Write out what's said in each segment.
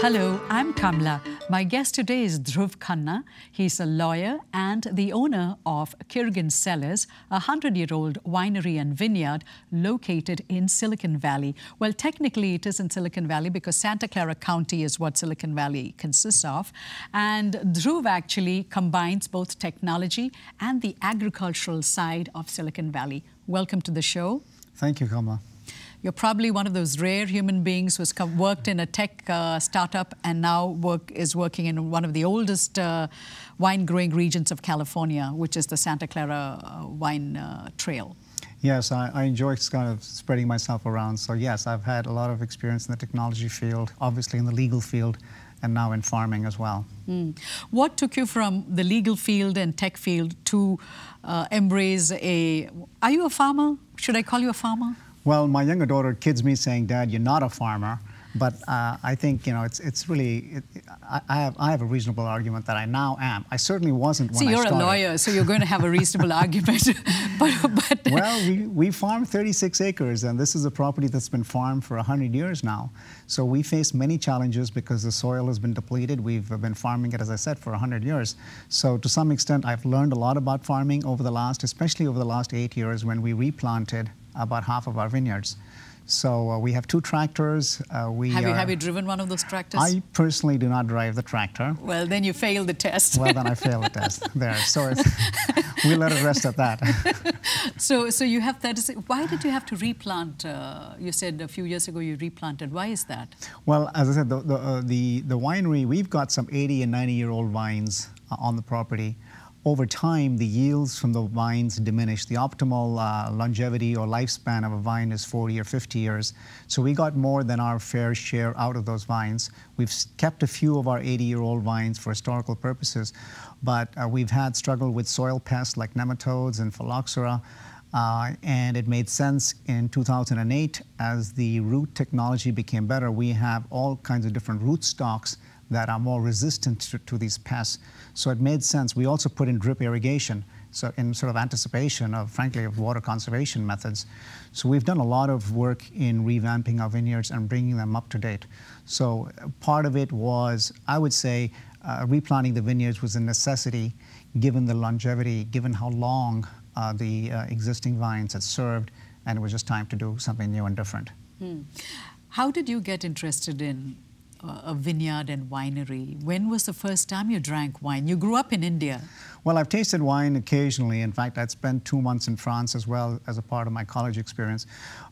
Hello, I'm Kamla. My guest today is Dhruv Khanna. He's a lawyer and the owner of Kirigin Cellars, a 100-year-old winery and vineyard located in Silicon Valley. Well, technically it is in Silicon Valley because Santa Clara County is what Silicon Valley consists of. And Dhruv actually combines both technology and the agricultural side of Silicon Valley. Welcome to the show. Thank you, Kamla. You're probably one of those rare human beings who's come, worked in a tech uh, startup and now work, is working in one of the oldest uh, wine growing regions of California, which is the Santa Clara uh, Wine uh, Trail. Yes, I, I, enjoy kind of spreading myself around. So yes, I've had a lot of experience in the technology field, obviously in the legal field, and now in farming as well. Mm. What took you from the legal field and tech field to uh, embrace a? Are you a farmer? Should I call you a farmer? Well, my younger daughter kids me saying, Dad, you're not a farmer. But uh, I think you know it's it's really it, I, I, have I have a reasonable argument that I now am. I certainly wasn't when See, you're a lawyer, so you're going to have a reasonable argument. but, but well, we we farm 36 acres, and this is a property that's been farmed for 100 years now. So we face many challenges because the soil has been depleted. We've been farming it, as I said, for 100 years. So to some extent, I've learned a lot about farming over the last, especially over the last eight years, when we replanted about half of our vineyards. So uh, we have two tractors. Uh, we have you, have you driven one of those tractors? I personally do not drive the tractor. Well, then you failed the test. well, then I failed the test there. So we let it rest at that. so, so you have that. Why did you have to replant? Uh, you said a few years ago you replanted. Why is that? Well, as I said, the, the, uh, the, the winery, we've got some 80 and 90 year old vines uh, on the property over time, the yields from the vines diminish. The optimal uh, longevity or lifespan of a vine is 40 or 50 years. So we got more than our fair share out of those vines. We've kept a few of our 80-year-old vines for historical purposes, but uh, we've had struggle with soil pests like nematodes and phylloxera. Uh, and it made sense in 2008 as the root technology became better. We have all kinds of different root stocks that are more resistant to, to, these pests. So it made sense. We also put in drip irrigation, so in sort of anticipation of, frankly, of water conservation methods. So we've done a lot of work in revamping our vineyards and bringing them up to date. So part of it was, I would say, uh, replanting the vineyards was a necessity given the longevity, given how long uh, the uh, existing vines had served, and it was just time to do something new and different. Hmm. How did you get interested in a vineyard and winery. When was the first time you drank wine? You grew up in India. Well, I've tasted wine occasionally. In fact, I'd spent two months in France as well as a part of my college experience.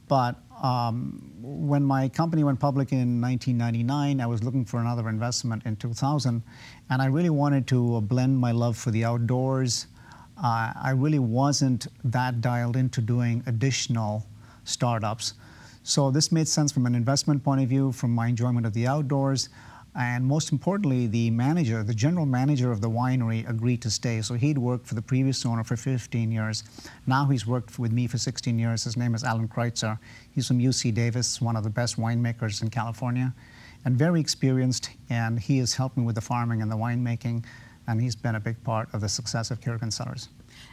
But um, when my company went public in 1999, I was looking for another investment in 2000, and I really wanted to blend my love for the outdoors. Uh, I really wasn't that dialed into doing additional startups. So this made sense from an investment point of view, from my enjoyment of the outdoors, and most importantly, the manager, the general manager of the winery agreed to stay. So he'd worked for the previous owner for 15 years. Now he's worked with me for 16 years. His name is Alan Kreutzer. He's from UC Davis, one of the best winemakers in California, and very experienced. And he has helped me with the farming and the winemaking, and he's been a big part of the success of Kirigin Cellars.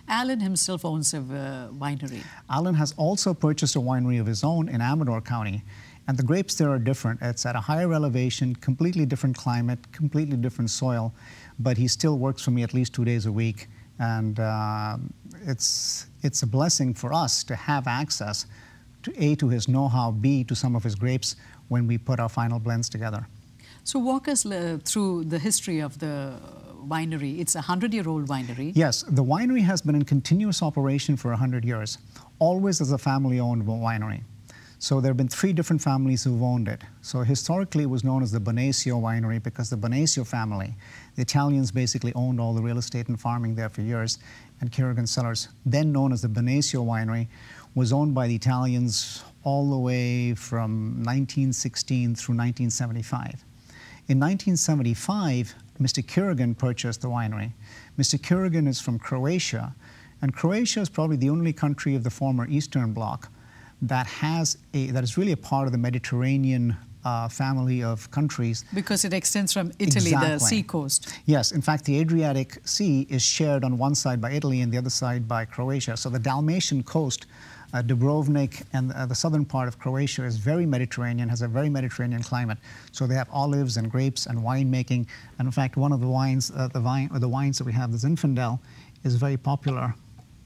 Alan himself owns a uh, winery. Alan has also purchased a winery of his own in Amador County. And the grapes there are different. It's at a higher elevation, completely different climate, completely different soil. But he still works for me at least two days a week. And uh, it's, it's a blessing for us to have access to A, to his know-how, B, to some of his grapes when we put our final blends together. So walk us uh, through the history of the winery. It's a 100-year-old winery. Yes, the winery has been in continuous operation for 100 years, always as a family-owned winery. So there have been three different families who've owned it. So historically it was known as the Bonesio winery because the Bonesio family, the Italians basically owned all the real estate and farming there for years. And Kirigin Cellars, then known as the Bonesio winery, was owned by the Italians all the way from 1916 through 1975. In 1975, Mr. Kirigin purchased the winery. Mr. Kirigin is from Croatia, and Croatia is probably the only country of the former Eastern Bloc that has a, that is really a part of the Mediterranean uh, family of countries. Because it extends from Italy, exactly. the sea coast. Yes, in fact, the Adriatic Sea is shared on one side by Italy and the other side by Croatia. So the Dalmatian coast Uh, Dubrovnik and uh, the southern part of Croatia is very Mediterranean, has a very Mediterranean climate. So they have olives and grapes and winemaking. And in fact, one of the wines, uh, the, vine, the wines that we have, the Zinfandel, is very popular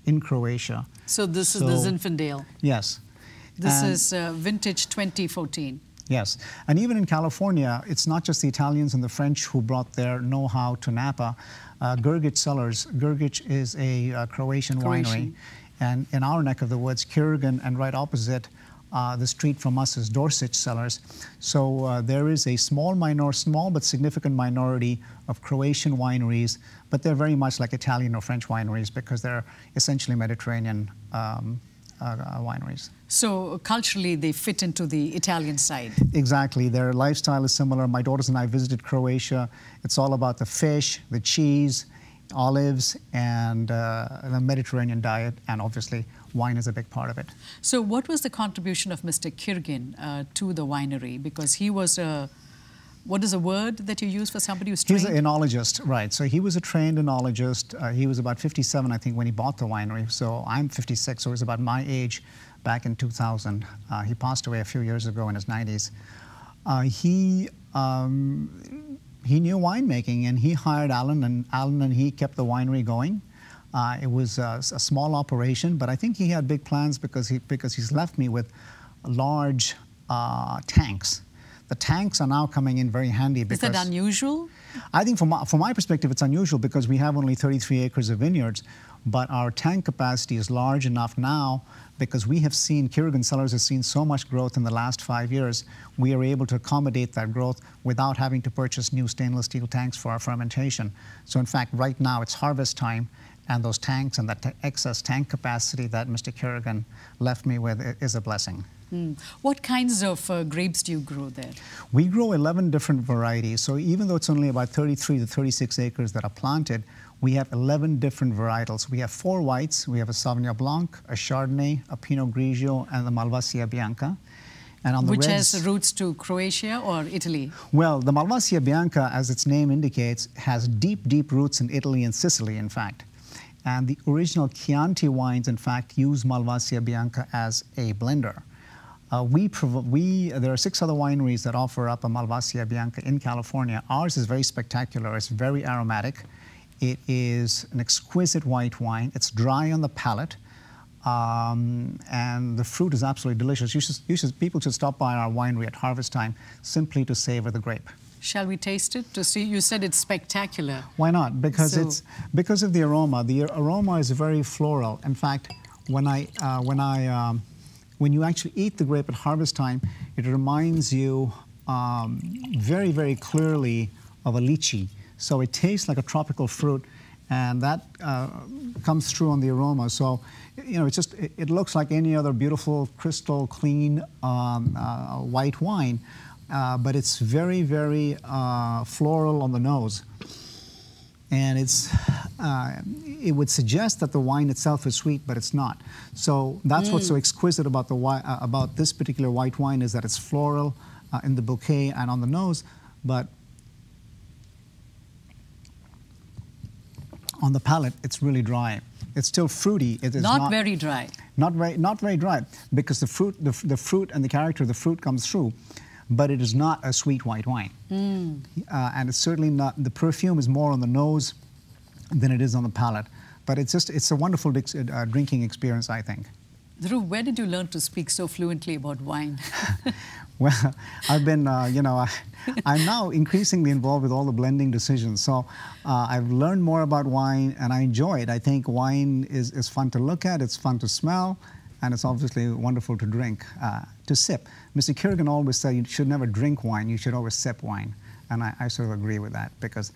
in Croatia. So this So- is the Zinfandel. Yes. This And- is uh, vintage 2014. Yes, and even in California, it's not just the Italians and the French who brought their know-how to Napa. Uh, Grgich Cellars, is a uh, Croatian, Croatian. winery, and in our neck of the woods, Kirigin, and right opposite uh, the street from us is Dorset Cellars. So uh, there is a small minor, small but significant minority of Croatian wineries, but they're very much like Italian or French wineries because they're essentially Mediterranean um, uh, uh, wineries. So culturally, they fit into the Italian side. Exactly. Their lifestyle is similar. My daughters and I visited Croatia. It's all about the fish, the cheese, olives, and uh, the Mediterranean diet, and obviously wine is a big part of it. So, what was the contribution of Mr. Kirigin uh, to the winery? Because he was a, what is a word that you use for somebody who's trained? He's an enologist, right. So he was a trained enologist. Uh, he was about 57, I think, when he bought the winery. So I'm 56, so he was about my age back in 2000. Uh, he passed away a few years ago in his 90s. Uh, he um, he knew winemaking, and he hired Alan, and Alan and he kept the winery going. Uh, it was a, a small operation, but I think he had big plans because he because he's left me with large uh, tanks. The tanks are now coming in very handy is because that unusual? I think from my, from my perspective, it's unusual because we have only 33 acres of vineyards, but our tank capacity is large enough now because we have seen, Kirigin Cellars has seen so much growth in the last five years, we are able to accommodate that growth without having to purchase new stainless steel tanks for our fermentation. So in fact, right now it's harvest time, and those tanks and that t- excess tank capacity that Mr. Kirigin left me with is a blessing. Mm. What kinds of uh, grapes do you grow there? We grow 11 different varieties. So even though it's only about 33 to 36 acres that are planted, we have 11 different varietals. We have four whites. We have a Sauvignon Blanc, a Chardonnay, a Pinot Grigio, and the Malvasia Bianca. And on the Which reds, has roots to Croatia or Italy? well, the Malvasia Bianca, as its name indicates, has deep, deep roots in Italy and Sicily, in fact. And the original Chianti wines, in fact, use Malvasia Bianca as a blender. Uh, we, we, there are six other wineries that offer up a Malvasia Bianca in California. Ours is very spectacular. It's very aromatic. It is an exquisite white wine. It's dry on the palate. Um, and the fruit is absolutely delicious. You should, you should, people should stop by our winery at harvest time simply to savor the grape. Shall we taste it to see? You said it's spectacular. Why not? Because So- it's because of the aroma. The aroma is very floral. In fact, when I uh, when I um, when you actually eat the grape at harvest time, it reminds you um, very very clearly of a lychee. So it tastes like a tropical fruit, and that uh, comes through on the aroma. So you know, it's just it, it looks like any other beautiful, crystal clean um, uh, white wine. Uh, but it's very, very uh, floral on the nose and it's uh, it would suggest that the wine itself is sweet, but it's not. So that's what's so exquisite about the uh, about this particular white wine is that it's floral uh, in the bouquet and on the nose, but on the palate it's really dry. It's still fruity. It is Not, very dry. not very not very dry because the fruit the, the fruit and the character of the fruit comes through but it is not a sweet white wine uh, and it's certainly not the perfume is more on the nose than it is on the palate but it's just it's a wonderful uh, drinking experience i think Dhruv, where did you learn to speak so fluently about wine? well i've been uh, you know I, i'm now increasingly involved with all the blending decisions so uh, i've learned more about wine and i enjoy it i think wine is, is fun to look at it's fun to smell and it's obviously wonderful to drink, uh, to sip. Mr. Kirigin always said you should never drink wine, you should always sip wine. And I, I sort of agree with that because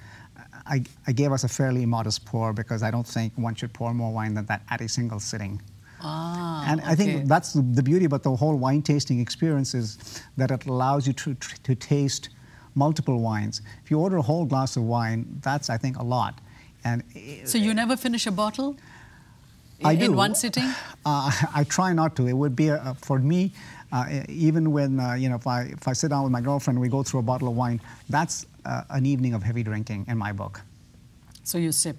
I, I gave us a fairly modest pour because I don't think one should pour more wine than that at a single sitting. Ah, and I think that's the, the beauty about the whole wine tasting experience is that it allows you to, to taste multiple wines. If you order a whole glass of wine, that's, I think, a lot. And So you never finish a bottle? I in do. one sitting? Uh, I try not to. It would be a, for me, uh, even when uh, you know, if I if I sit down with my girlfriend, and we go through a bottle of wine. That's uh, an evening of heavy drinking in my book. So you sip.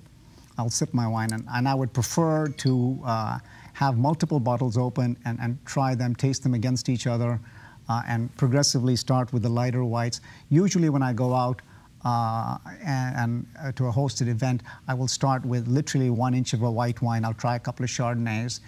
I'll sip my wine, and, and I would prefer to uh, have multiple bottles open and, and try them, taste them against each other, uh, and progressively start with the lighter whites. Usually when I go out, uh, and, and uh, to a hosted event, I will start with literally one inch of a white wine. I'll try a couple of Chardonnays,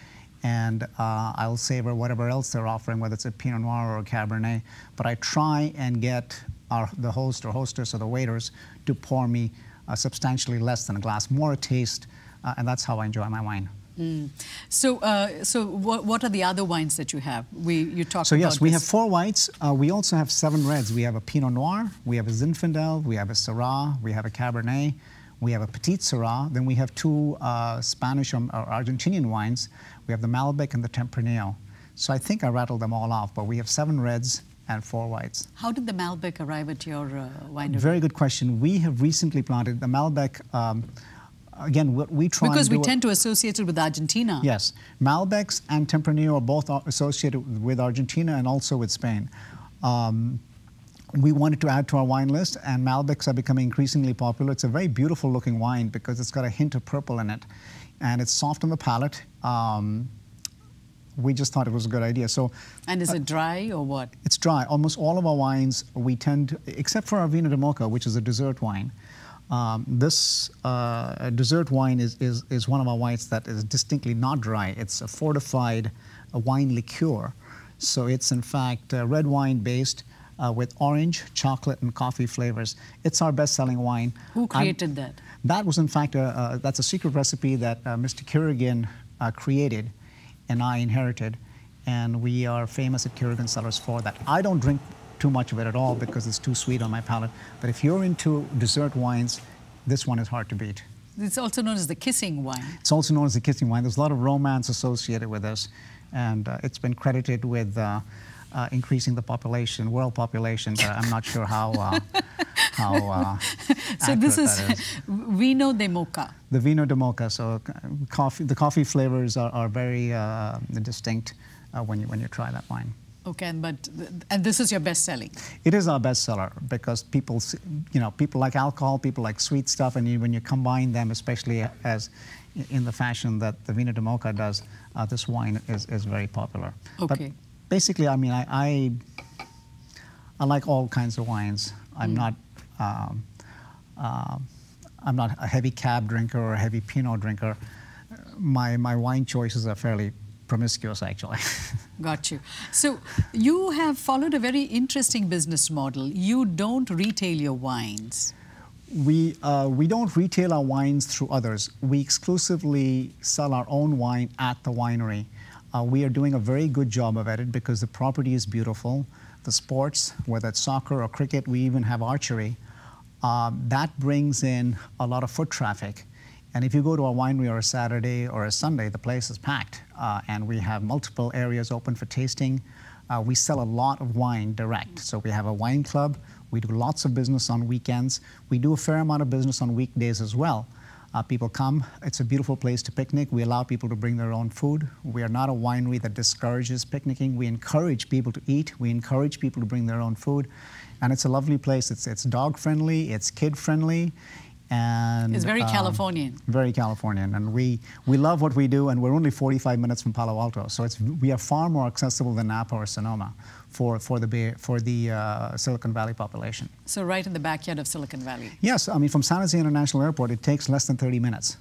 and uh, I'll savor whatever else they're offering, whether it's a Pinot Noir or a Cabernet. But I try and get our, the host or hostess or the waiters to pour me uh, substantially less than a glass, more a taste, uh, and that's how I enjoy my wine. Mm. So, uh, so what, what, are the other wines that you have? We you talked. About So yes, we this. have four whites. Uh, we also have seven reds. We have a Pinot Noir, we have a Zinfandel, we have a Syrah, we have a Cabernet, we have a Petit Syrah. Then we have two uh, Spanish or, or, Argentinian wines. We have the Malbec and the Tempranillo. So I think I rattled them all off. But we have seven reds and four whites. How did the Malbec arrive at your uh, winery? Very good question. We have recently planted the Malbec. Um, again, what we try because we tend to associate it with Argentina. Yes, Malbecs and Tempranillo are both associated with Argentina and also with Spain. Um, we wanted to add to our wine list, and Malbecs are becoming increasingly popular. It's a very beautiful looking wine because it's got a hint of purple in it, and it's soft on the palate. Um, we just thought it was a good idea. So, and is uh, it dry or what? It's dry. Almost all of our wines we tend, to, except for our Vino de Mocha, which is a dessert wine. Um, this uh, dessert wine is, is, is one of our wines that is distinctly not dry. It's a fortified a wine liqueur. So it's in fact uh, red wine based uh, with orange, chocolate, and coffee flavors. It's our best-selling wine. Who created I'm, that? That was in fact a, that's a secret recipe that uh, Mr. Kirigin uh, created, and I inherited, and we are famous at Kirigin Cellars for that. I don't drink too much of it at all because it's too sweet on my palate. But if you're into dessert wines, this one is hard to beat. It's also known as the kissing wine. It's also known as the kissing wine. There's a lot of romance associated with this, and uh, it's been credited with uh, uh, increasing the population, world population. But I'm not sure how. Uh, how uh, so this is, is, vino de mocha. The vino de mocha. So coffee, the coffee flavors are, are very uh, distinct when you when you try that wine. Okay, but and this is your best selling. It is our best seller because people, you know, people like alcohol, people like sweet stuff, and you, when you combine them, especially as in the fashion that the Vino de Mocha does, uh, this wine is, is very popular. Okay. But basically, I mean, I, I, I like all kinds of wines. I'm mm. not. Um, uh, I'm not a heavy cab drinker or a heavy Pinot drinker. My, my wine choices are fairly promiscuous, actually. Got you. So you have followed a very interesting business model. You don't retail your wines. We, uh, we don't retail our wines through others. We exclusively sell our own wine at the winery. Uh, we are doing a very good job of it because the property is beautiful. The sports, whether it's soccer or cricket, we even have archery. Uh, that brings in a lot of foot traffic. And if you go to a winery or a Saturday or a Sunday, the place is packed. Uh, and we have multiple areas open for tasting. Uh, we sell a lot of wine direct. So we have a wine club. We do lots of business on weekends. We do a fair amount of business on weekdays as well. Uh, people come. It's a beautiful place to picnic. We allow people to bring their own food. We are not a winery that discourages picnicking. We encourage people to eat. We encourage people to bring their own food. And it's a lovely place. It's, it's dog friendly, it's kid friendly, and it's very um, Californian. Very Californian, and we we love what we do, and we're only 45 minutes from Palo Alto, so it's we are far more accessible than Napa or Sonoma for for the Bay, for the uh, Silicon Valley population. So right in the backyard of Silicon Valley. Yes, I mean from San Jose International Airport, it takes less than 30 minutes.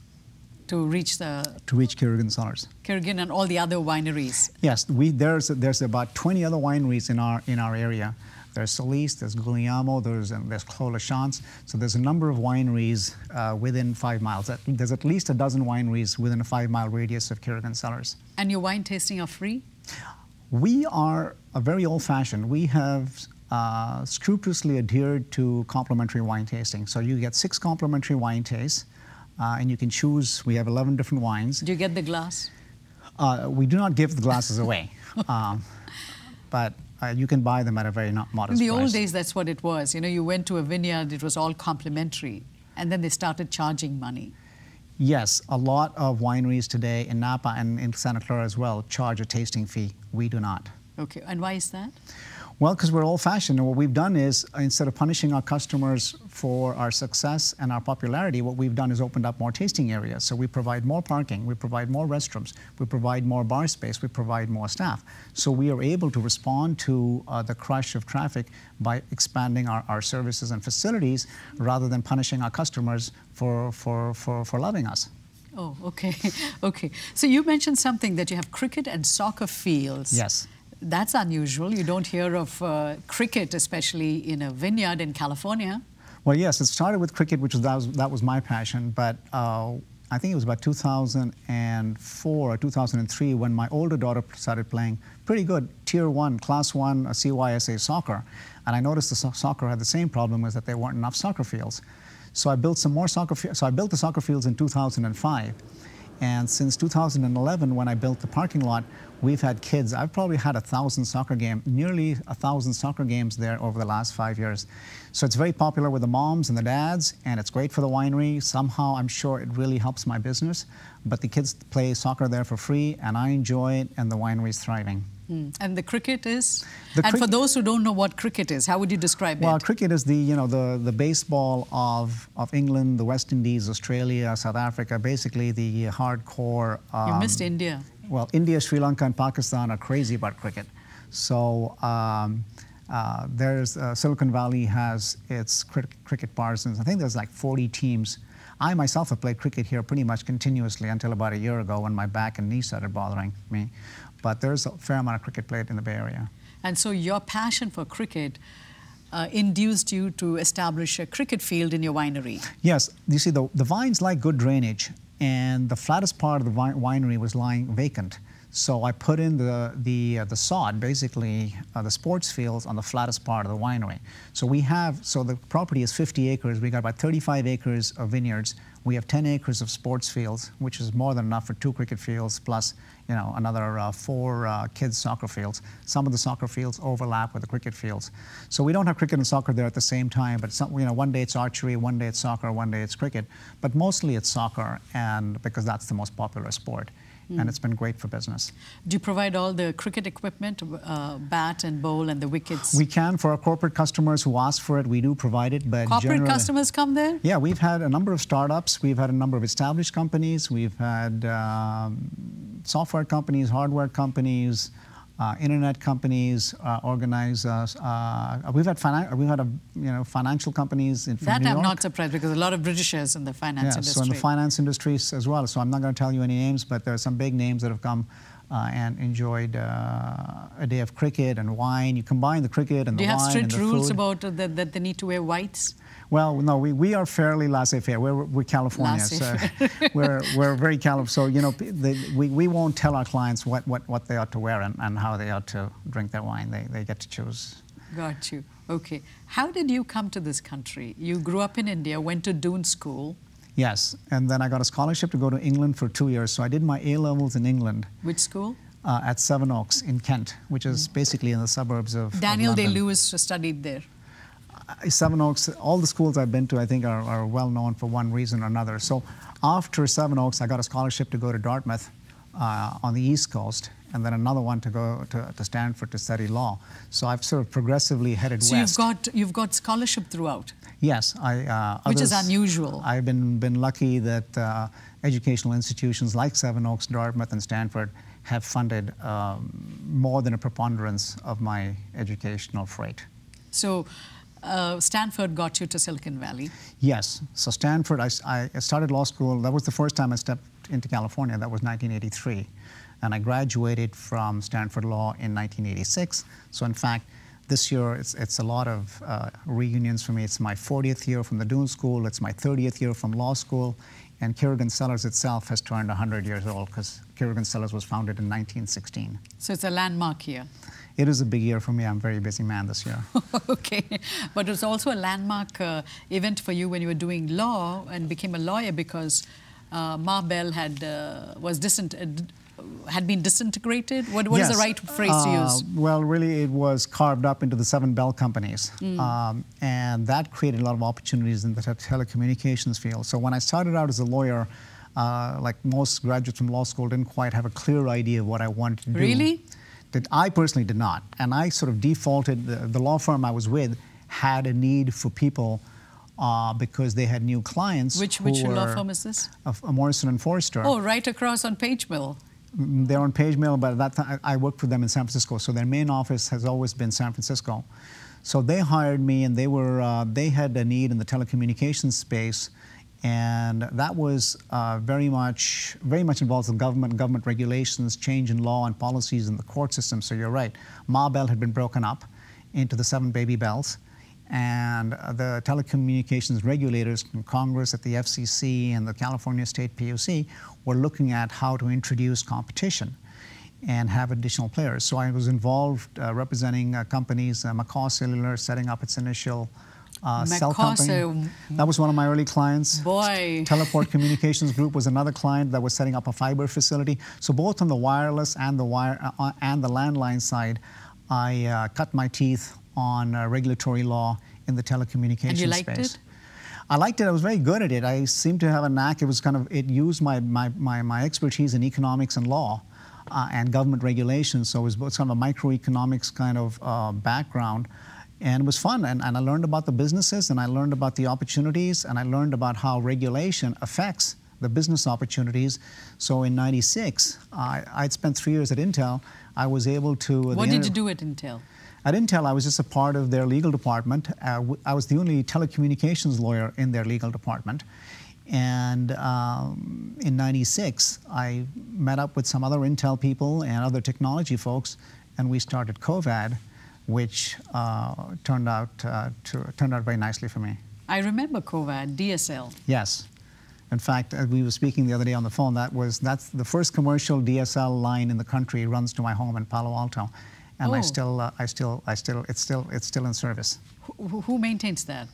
To reach the to reach Kirigin Cellars. Kirigin and all the other wineries. Yes, we there's there's about 20 other wineries in our in our area. There's Solis, there's Guglielmo, there's, um, there's Clos Lachance. So there's a number of wineries uh, within five miles. There's at least a dozen wineries within a five mile radius of Kirigin Cellars. And your wine tasting are free? We are a very old fashioned. We have uh, scrupulously adhered to complimentary wine tasting. So you get six complimentary wine tastes, uh, and you can choose. We have 11 different wines. Do you get the glass? Uh, we do not give the glasses away. um, but uh, you can buy them at a very modest In the price. old days, that's what it was. You know, you went to a vineyard, it was all complimentary, and then they started charging money. Yes, a lot of wineries today in Napa and in Santa Clara as well charge a tasting fee. We do not. Okay, and why is that? Well, because we're old-fashioned, and what we've done is instead of punishing our customers for our success and our popularity, what we've done is opened up more tasting areas. So we provide more parking, we provide more restrooms, we provide more bar space, we provide more staff. So we are able to respond to uh, the crush of traffic by expanding our, our services and facilities rather than punishing our customers for, for, for, for loving us. Oh, okay, okay. So you mentioned something that you have cricket and soccer fields. Yes. That's unusual. You don't hear of uh, cricket, especially in a vineyard in California. Well, yes, it started with cricket, which was, that, was, that was my passion, but uh, I think it was about 2004 or 2003 when my older daughter started playing pretty good tier one, class one uh, CYSA soccer. And I noticed the so soccer had the same problem was that there weren't enough soccer fields. So I built some more soccer, so I built the soccer fields in 2005. And since 2011, when I built the parking lot, we've had kids. I've probably had a thousand soccer games, nearly a thousand soccer games there over the last five years. So it's very popular with the moms and the dads, and it's great for the winery. Somehow, I'm sure it really helps my business. But the kids play soccer there for free, and I enjoy it, and the winery is thriving. Mm. And the cricket is? The and for those who don't know what cricket is, how would you describe well, it? Well, cricket is the, you know, the, the baseball of, of England, the West Indies, Australia, South Africa, basically the hardcore... Um, you missed India. Well, India, Sri Lanka, and Pakistan are crazy about cricket. So um, uh, there's, uh, Silicon Valley has its cricket partisans. I think there's like 40 teams. I myself have played cricket here pretty much continuously until about a year ago when my back and knee started bothering me but there's a fair amount of cricket played in the Bay Area. And so your passion for cricket uh, induced you to establish a cricket field in your winery. Yes, you see, the, the vines like good drainage, and the flattest part of the winery was lying vacant. So I put in the, the, uh, the sod, basically uh, the sports fields on the flattest part of the winery. So we have, so the property is 50 acres. We got about 35 acres of vineyards. We have 10 acres of sports fields, which is more than enough for two cricket fields, plus you know, another uh, four uh, kids soccer fields. Some of the soccer fields overlap with the cricket fields. So we don't have cricket and soccer there at the same time, but some, you know, one day it's archery, one day it's soccer, one day it's cricket. But mostly it's soccer, and because that's the most popular sport and it's been great for business. Do you provide all the cricket equipment, uh, bat and bowl and the wickets? We can for our corporate customers who ask for it. We do provide it, but corporate customers come there. Yeah, we've had a number of startups. We've had a number of established companies. We've had um, software companies, hardware companies uh, internet companies uh, organize. Uh, uh we've had we've had a, you know financial companies in that New I'm York. not surprised because a lot of Britishers in the finance yeah, industry. so in the finance industries as well. So I'm not going to tell you any names, but there are some big names that have come. Uh, and enjoyed uh, a day of cricket and wine. You combine the cricket and Do the wine. Do you have strict rules food. about that, that they need to wear whites? Well, no, we, we are fairly laissez-faire. We're, we're California, so we're, we're very California. So, you know, the, we, we won't tell our clients what, what, what they ought to wear and, and how they ought to drink their wine. They, they get to choose. Got you. Okay. How did you come to this country? You grew up in India, went to Doon School. Yes, and then I got a scholarship to go to England for two years. So I did my A levels in England. Which school? Uh, at Sevenoaks in Kent, which is basically in the suburbs of Daniel Day Lewis studied there. Sevenoaks, all the schools I've been to, I think, are, are, well known for one reason or another. So after Seven Oaks, I got a scholarship to go to Dartmouth uh, on the East Coast, and then another one to go to, to, Stanford to study law. So I've sort of progressively headed so west. So you've got you've got scholarship throughout. Yes, I. Uh, Which others, is unusual. I've been been lucky that uh, educational institutions like Seven Oaks, Dartmouth, and Stanford have funded um, more than a preponderance of my educational freight. So uh, Stanford got you to Silicon Valley. Yes. So Stanford, I, I, started law school. That was the first time I stepped into California. That was 1983. And I graduated from Stanford Law in 1986. So in fact, this year it's, it's a lot of uh, reunions for me. It's my 40th year from the Doon School. It's my 30th year from law school. And Kirigin Cellars itself has turned 100 years old because Kirigin Cellars was founded in 1916. So it's a landmark year. It is a big year for me. I'm a very busy man this year. okay. But it was also a landmark uh, event for you when you were doing law and became a lawyer because uh, Bell had, uh, was distant, uh, had been disintegrated? What, what yes. is the right phrase to uh, use? Well, really, it was carved up into the seven Bell companies. Mm. Um, and that created a lot of opportunities in the telecommunications field. So when I started out as a lawyer, uh, like most graduates from law school, didn't quite have a clear idea of what I wanted to do. Really? Did, I personally did not. And I sort of defaulted, the, the law firm I was with had a need for people uh, because they had new clients. Which, which law firm is this? Uh, Morrison and Foerster. Oh, right across on Page Mill. Mm, they're on Page Mill, but at that time I worked for them in San Francisco, so their main office has always been San Francisco. So they hired me, and they were uh, they had a need in the telecommunications space, and that was uh, very much very much involved in government government regulations, change in law and policies in the court system. So you're right, Ma Bell had been broken up into the seven baby bells, and the telecommunications regulators in Congress at the FCC and the California State PUC were looking at how to introduce competition and have additional players. So I was involved uh, representing uh, companies, uh, McCaw Cellular setting up its initial uh, cell company. That was one of my early clients. Boy. Teleport Communications Group was another client that was setting up a fiber facility. So both on the wireless and the wire uh, uh, and the landline side, I cut my teeth on regulatory law in the telecommunications and you liked space. It? I liked it. I was very good at it. I seemed to have a knack. It was kind of, it used my, my, my, my expertise in economics and law uh, and government regulations. So it was both kind of a microeconomics kind of uh, background. And it was fun. And, and I learned about the businesses and I learned about the opportunities and I learned about how regulation affects the business opportunities. So in 96, I, I'd spent three years at Intel. I was able to. What did you do at Intel? At Intel, I was just a part of their legal department. Uh, I was the only telecommunications lawyer in their legal department. And um, in 96, I met up with some other Intel people and other technology folks, and we started Covad, which uh, turned, out, uh, to, turned out very nicely for me. I remember Covad, DSL. Yes. In fact, as we were speaking the other day on the phone, that was that's the first commercial DSL line in the country runs to my home in Palo Alto and oh. I still, uh, I still, I still, it's still, it's still in service. Who, who maintains that?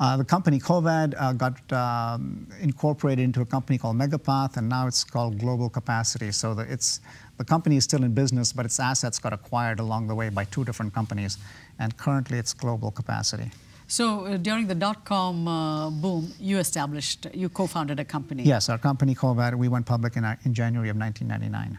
Uh, the company Covad uh, got um, incorporated into a company called Megapath, and now it's called Global Capacity. So the, it's, the company is still in business, but its assets got acquired along the way by two different companies, and currently it's Global Capacity. So uh, during the dot-com uh, boom, you established, you co-founded a company. Yes, our company Covad, we went public in, uh, in January of 1999.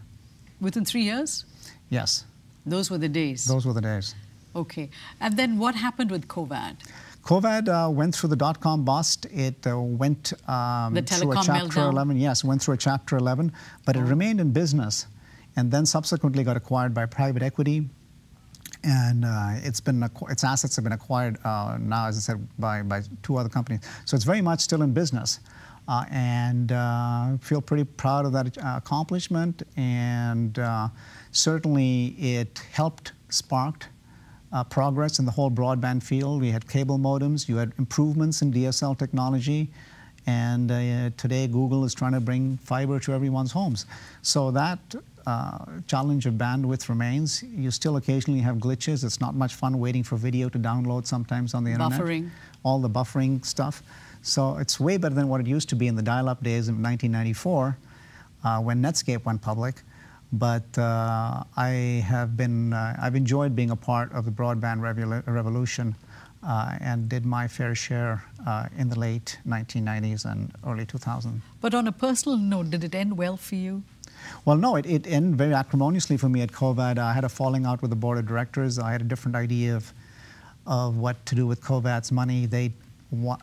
Within three years? Yes. Those were the days. Those were the days. Okay. And then what happened with Covad? Covad uh, went through the dot-com bust. It uh, went um, through a Chapter meltdown. 11. Yes, went through a Chapter 11, but oh. it remained in business, and then subsequently got acquired by private equity. And uh, it's been its assets have been acquired uh, now, as I said, by, by two other companies. So it's very much still in business. Uh, and uh, feel pretty proud of that accomplishment. And uh, certainly it helped, sparked uh, progress in the whole broadband field. We had cable modems, you had improvements in DSL technology, and uh, today Google is trying to bring fiber to everyone's homes. So that challenge of bandwidth remains. You still occasionally have glitches. It's not much fun waiting for video to download sometimes on the internet. Buffering. All the buffering stuff. So it's way better than what it used to be in the dial-up days of 1994 uh, when Netscape went public. But uh, I have been, uh, I've enjoyed being a part of the broadband revolution uh, and did my fair share uh, in the late 1990s and early 2000s. But on a personal note, did it end well for you? Well, no, it, it ended very acrimoniously for me at Covad. I had a falling out with the board of directors. I had a different idea of, of what to do with Covad's money. They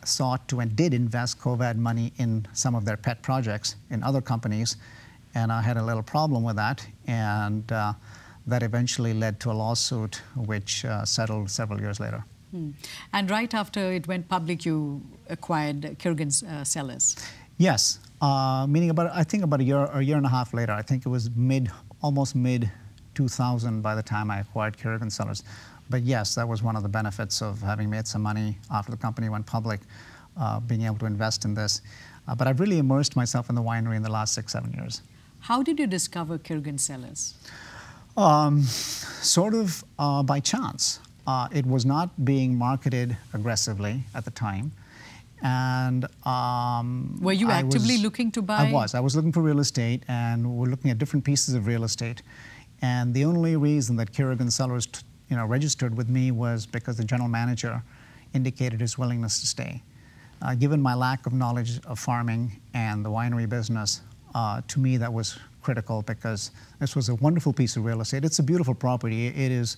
sought to and did invest Covad money in some of their pet projects in other companies, and I had a little problem with that, and uh, that eventually led to a lawsuit which uh, settled several years later. Hmm. And right after it went public, you acquired Kiergan uh, Sellers. Yes, uh, meaning about I think about a year, a year and a half later. I think it was mid, almost mid 2000 by the time I acquired Kirigin Cellars. But yes, that was one of the benefits of having made some money after the company went public, uh, being able to invest in this. Uh, but I've really immersed myself in the winery in the last six, seven years. How did you discover Kirigin Cellars? Um, sort of uh, by chance. Uh, it was not being marketed aggressively at the time. And um, were you actively was, looking to buy? I was. I was looking for real estate, and we're looking at different pieces of real estate. And the only reason that Kirigin Cellars you know, registered with me was because the general manager indicated his willingness to stay. Uh, given my lack of knowledge of farming and the winery business, uh, to me that was critical because this was a wonderful piece of real estate. It's a beautiful property. It is.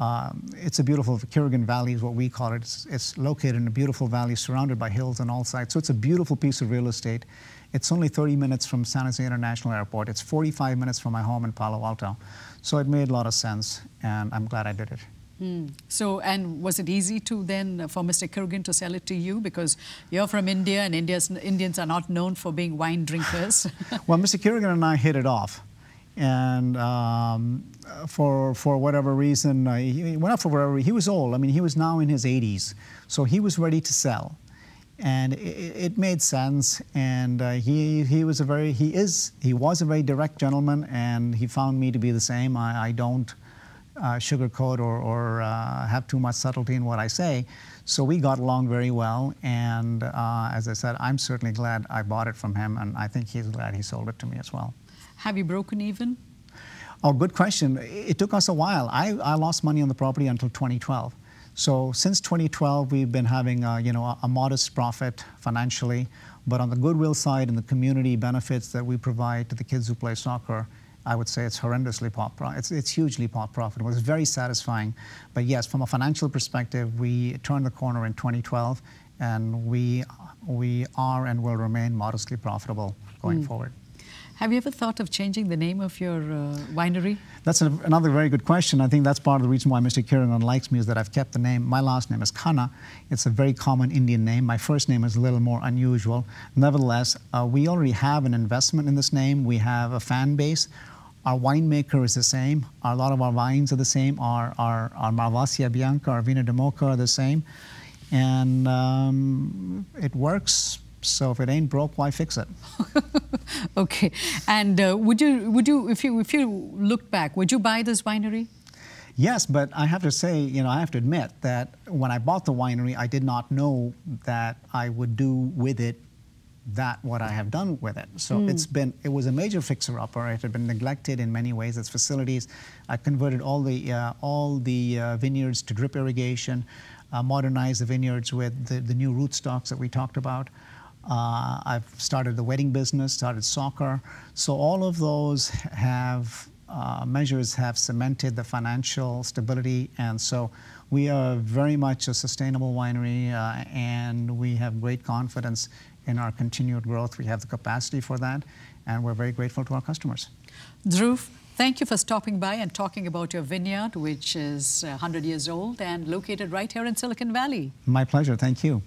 Um, it's a beautiful Kirigin Valley is what we call it. It's, it's, located in a beautiful valley surrounded by hills on all sides. So it's a beautiful piece of real estate. It's only 30 minutes from San Jose International Airport. It's 45 minutes from my home in Palo Alto. So it made a lot of sense, and I'm glad I did it. Mm. So, and was it easy to then uh, for Mr. Kirigin to sell it to you because you're from India and India's, Indians are not known for being wine drinkers? well, Mr. Kirigin and I hit it off and um, for for whatever reason, uh, he, well, not for whatever he was old. I mean, he was now in his 80s, so he was ready to sell, and it, it made sense. And uh, he he was a very he is he was a very direct gentleman, and he found me to be the same. I, I don't uh, sugarcoat or, or uh, have too much subtlety in what I say. So we got along very well, and uh, as I said, I'm certainly glad I bought it from him, and I think he's glad he sold it to me as well. Have you broken even? Oh, good question. It took us a while. I, I lost money on the property until 2012. So since 2012, we've been having a, you know, a, a modest profit financially, but on the goodwill side and the community benefits that we provide to the kids who play soccer, I would say it's horrendously pop it's, it's hugely pop profitable. It's very satisfying. But yes, from a financial perspective, we turned the corner in 2012, and we, we are and will remain modestly profitable going mm. forward. Have you ever thought of changing the name of your uh, winery? That's a, another very good question. I think that's part of the reason why Mr. Kirigin likes me is that I've kept the name. My last name is Khanna. It's a very common Indian name. My first name is a little more unusual. Nevertheless, uh, we already have an investment in this name. We have a fan base. Our winemaker is the same. A lot of our wines are the same. Our, our, our Malvasia Bianca, our Vino de Mocha are the same. And um, it works so if it ain't broke, why fix it? okay. And uh, would you, would you, if you, if you look back, would you buy this winery? Yes, but I have to say, you know, I have to admit that when I bought the winery, I did not know that I would do with it that what I have done with it. So mm. it's been, it was a major fixer-upper. It had been neglected in many ways. Its facilities, I converted all the, uh, all the uh, vineyards to drip irrigation, uh, modernized the vineyards with the, the new rootstocks that we talked about. Uh, I've started the wedding business, started soccer. So all of those have uh, measures have cemented the financial stability, and so we are very much a sustainable winery, uh, and we have great confidence in our continued growth. We have the capacity for that, and we're very grateful to our customers. Dhruv, Thank you for stopping by and talking about your vineyard, which is 100 uh, years old and located right here in Silicon Valley. My pleasure. Thank you.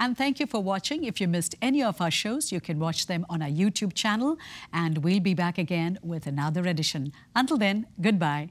And thank you for watching. If you missed any of our shows, you can watch them on our YouTube channel. And we'll be back again with another edition. Until then, goodbye.